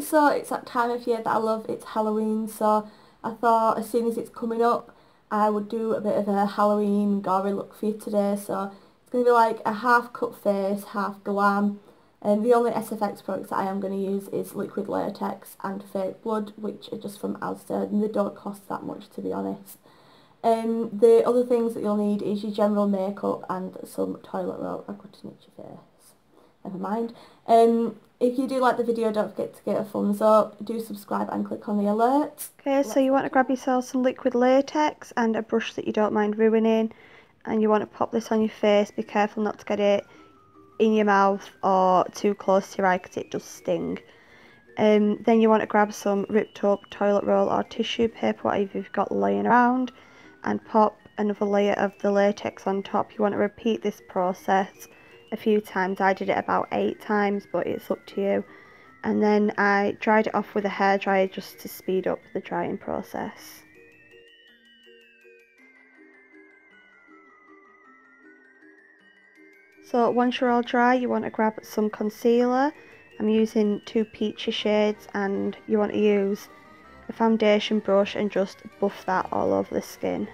So it's that time of year that I love, it's Halloween, so I thought as soon as it's coming up I would do a bit of a Halloween gory look for you today, so it's going to be like a half cut face, half glam, and the only SFX products that I am going to use is liquid latex and fake blood, which are just from Asda, and they don't cost that much to be honest. Um, the other things that you'll need is your general makeup and some toilet roll. I've got to your face. Never mind. Um, if you do like the video, don't forget to give it a thumbs up. Do subscribe and click on the alerts. Okay, so you want to grab yourself some liquid latex and a brush that you don't mind ruining. And you want to pop this on your face. Be careful not to get it in your mouth or too close to your eye because it does sting. Um, then you want to grab some ripped up toilet roll or tissue paper, whatever you've got laying around, and pop another layer of the latex on top. You want to repeat this process a few times. I did it about eight times, but it's up to you. And then I dried it off with a hairdryer just to speed up the drying process. So once you're all dry, you want to grab some concealer. I'm using two peachy shades and you want to use a foundation brush and just buff that all over the skin.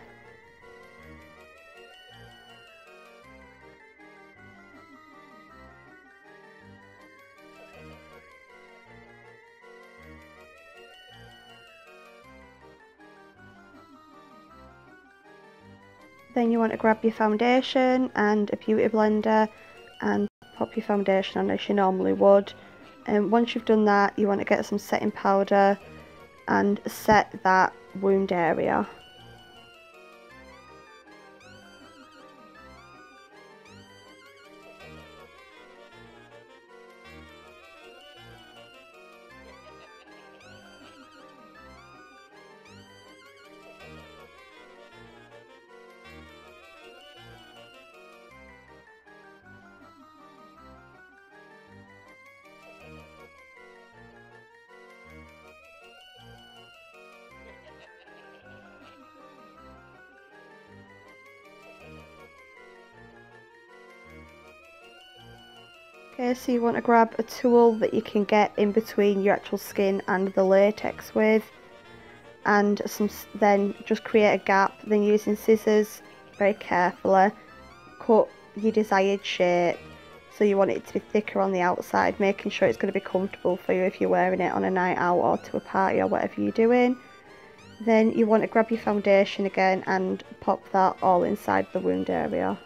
Then you want to grab your foundation and a beauty blender and pop your foundation on as you normally would. And once you've done that, you want to get some setting powder and set that wound area. Okay, so you want to grab a tool that you can get in between your actual skin and the latex with. And some then just create a gap then using scissors very carefully cut your desired shape. So you want it to be thicker on the outside making sure it's going to be comfortable for you if you're wearing it on a night out or to a party or whatever you're doing. Then you want to grab your foundation again and pop that all inside the wound area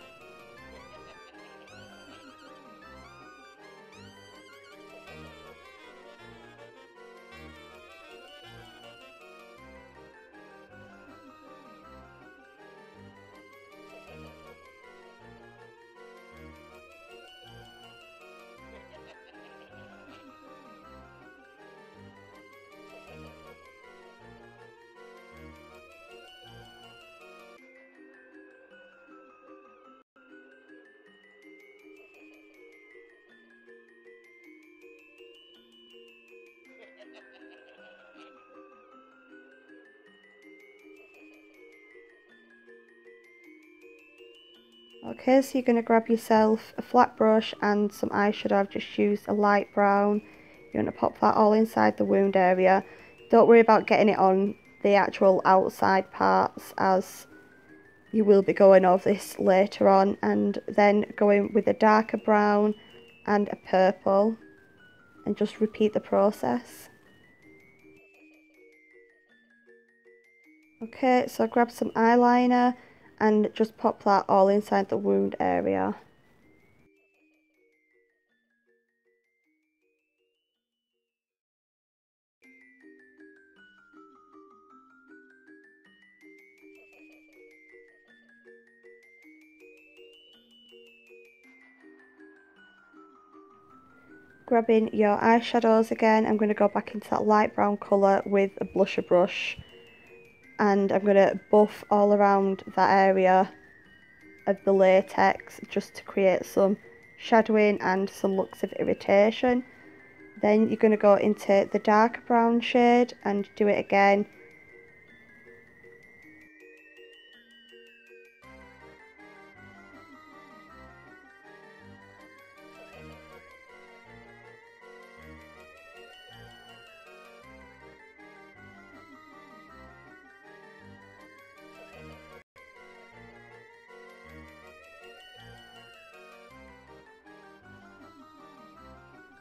Okay, so you're going to grab yourself a flat brush and some eyeshadow. I've just used a light brown. You're going to pop that all inside the wound area. Don't worry about getting it on the actual outside parts as you will be going over this later on. And then going with a darker brown and a purple and just repeat the process. Okay, so grab some eyeliner and just pop that all inside the wound area. Grabbing your eyeshadows again, I'm going to go back into that light brown colour with a blusher brush and I'm going to buff all around that area of the latex just to create some shadowing and some looks of irritation. Then you're going to go into the darker brown shade and do it again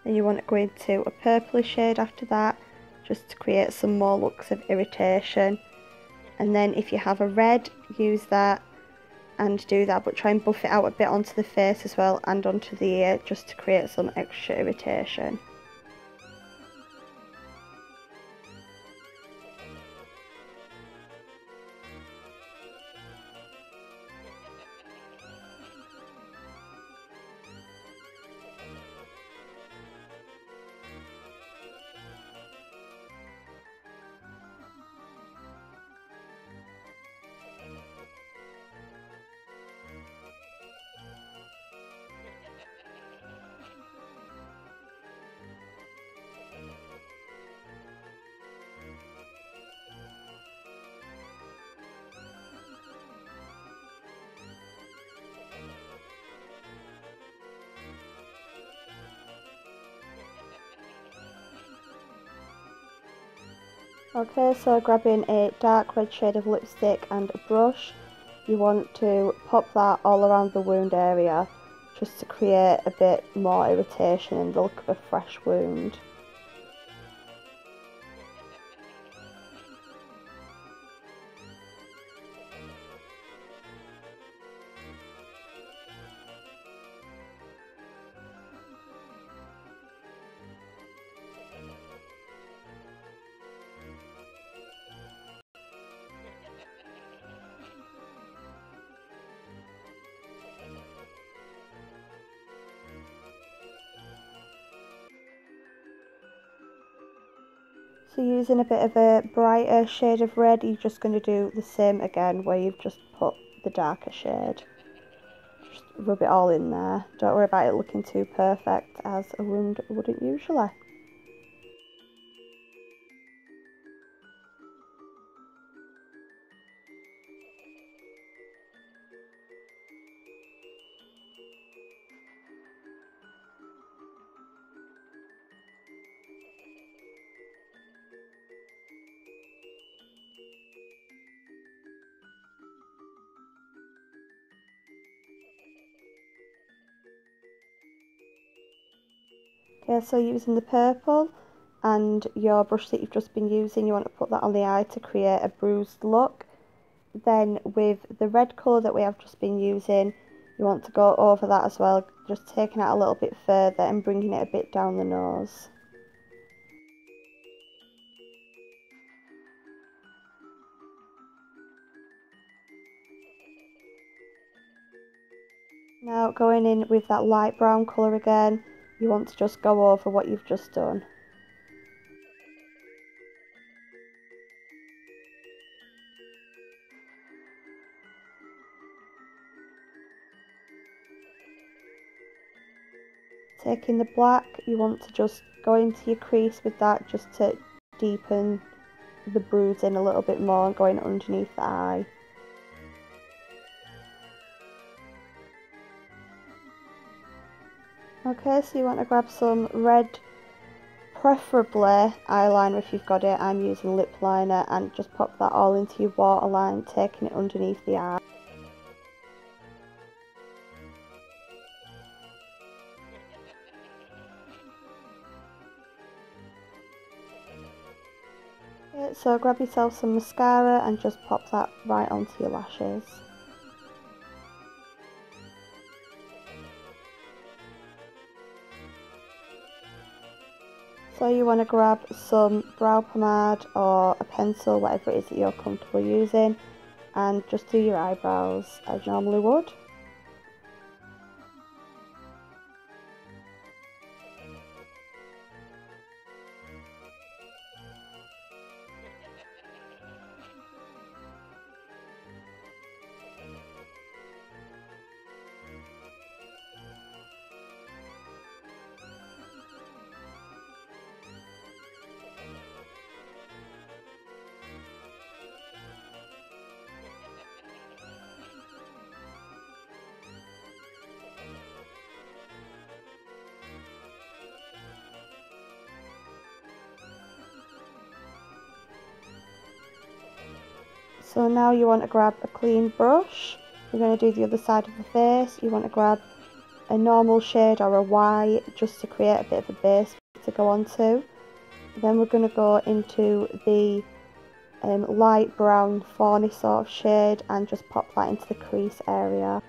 Then you want to go into a purplish shade after that, just to create some more looks of irritation. And then if you have a red, use that and do that, but try and buff it out a bit onto the face as well and onto the ear, just to create some extra irritation. Okay, so grabbing a dark red shade of lipstick and a brush, you want to pop that all around the wound area just to create a bit more irritation and the look of a fresh wound. So using a bit of a brighter shade of red, you're just going to do the same again where you've just put the darker shade. Just rub it all in there. Don't worry about it looking too perfect as a wound wouldn't usually. Okay, so using the purple and your brush that you've just been using, you want to put that on the eye to create a bruised look. Then with the red colour that we have just been using, you want to go over that as well, just taking it a little bit further and bringing it a bit down the nose. Now going in with that light brown colour again, you want to just go over what you've just done. Taking the black, you want to just go into your crease with that just to deepen the bruising a little bit more and going underneath the eye. Okay, so you want to grab some red, preferably eyeliner if you've got it. I'm using lip liner and just pop that all into your waterline, taking it underneath the eye. So grab yourself some mascara and just pop that right onto your lashes. So you want to grab some brow pomade or a pencil, whatever it is that you're comfortable using, and just do your eyebrows as you normally would. So now you want to grab a clean brush. You're going to do the other side of the face. You want to grab a normal shade or a white just to create a bit of a base to go onto. Then we're going to go into the um, light brown fawny sort of shade and just pop that into the crease area.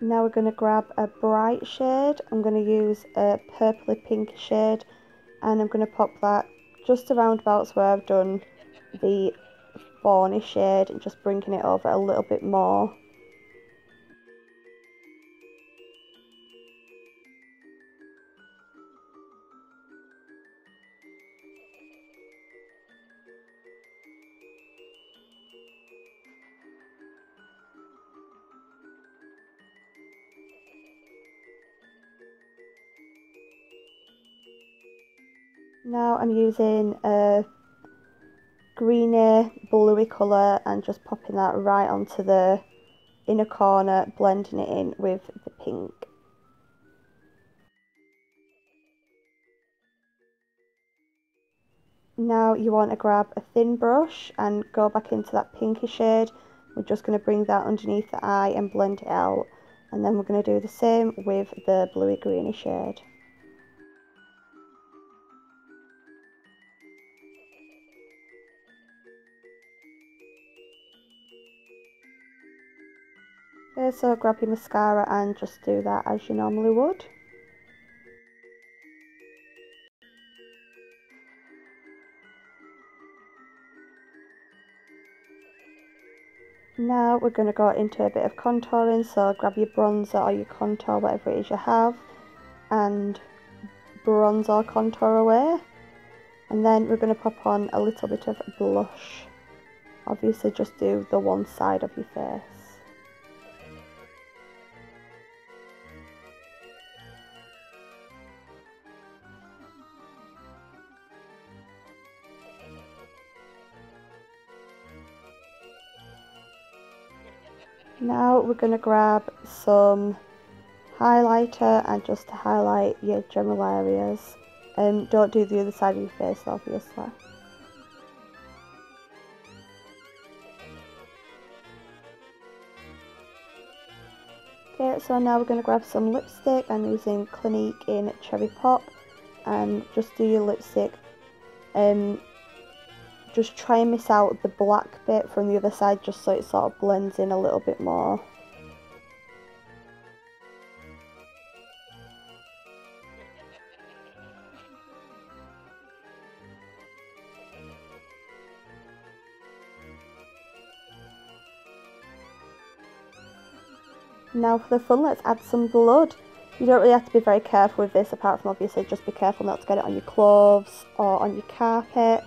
Now we're going to grab a bright shade. I'm going to use a purpley pink shade and I'm going to pop that just around about where I've done the fawny shade and just bringing it over a little bit more. Now I'm using a greeny bluey colour and just popping that right onto the inner corner, blending it in with the pink. Now you want to grab a thin brush and go back into that pinky shade. We're just going to bring that underneath the eye and blend it out. And then we're going to do the same with the bluey greeny shade. So grab your mascara and just do that as you normally would. Now we're going to go into a bit of contouring, so grab your bronzer or your contour, whatever it is you have, and bronze or contour away. And then we're going to pop on a little bit of blush. Obviously just do the one side of your face. Now we're going to grab some highlighter and just to highlight your general areas. Um, don't do the other side of your face obviously. Okay, so now we're going to grab some lipstick. I'm using Clinique in Cherry Pop and just do your lipstick um, just try and miss out the black bit from the other side just so it sort of blends in a little bit more. Now for the fun, let's add some blood. You don't really have to be very careful with this apart from obviously just be careful not to get it on your clothes or on your carpet.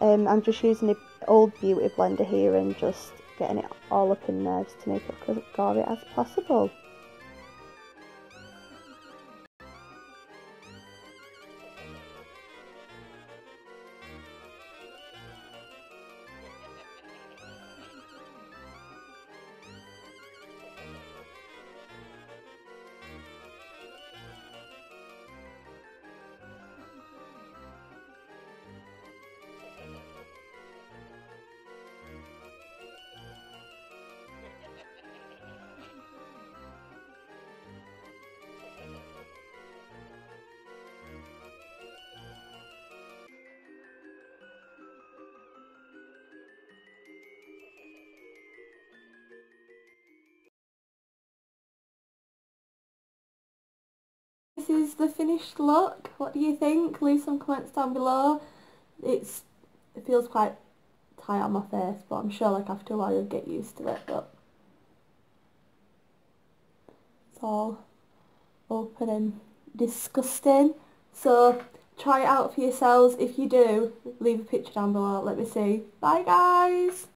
Um, I'm just using an old beauty blender here and just getting it all up in there just to make it as gory as possible. This is the finished look. What do you think? Leave some comments down below. It's It feels quite tight on my face, but I'm sure like after a while you'll get used to it, but it's all open and disgusting. So try it out for yourselves. If you do, leave a picture down below. Let me see. Bye guys!